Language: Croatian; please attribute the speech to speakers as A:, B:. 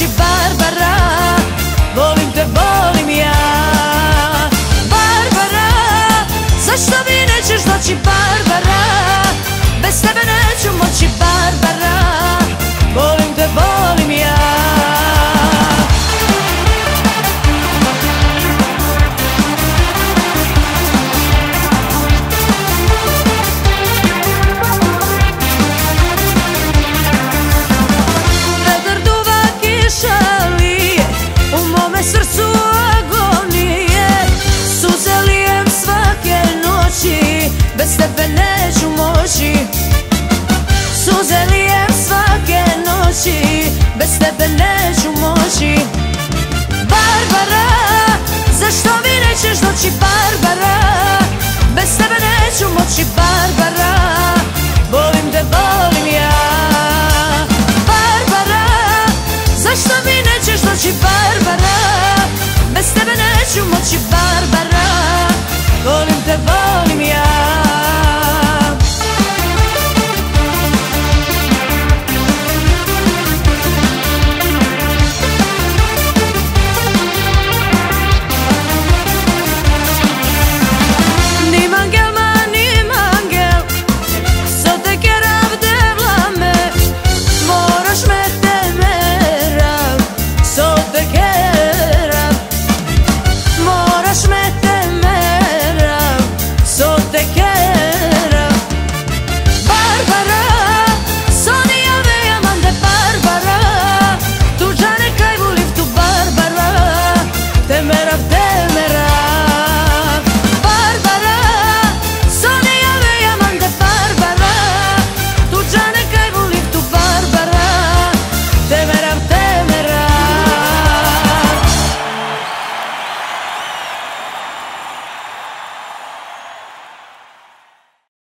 A: de bar. tebe neću moći. Barbara, zašto mi nećeš doći Barbara? Bez tebe neću moći Barbara. Volim te, volim ja. Barbara, zašto mi nećeš doći Barbara? Bez tebe neću moći Barbara. Volim te, volim ja. that I've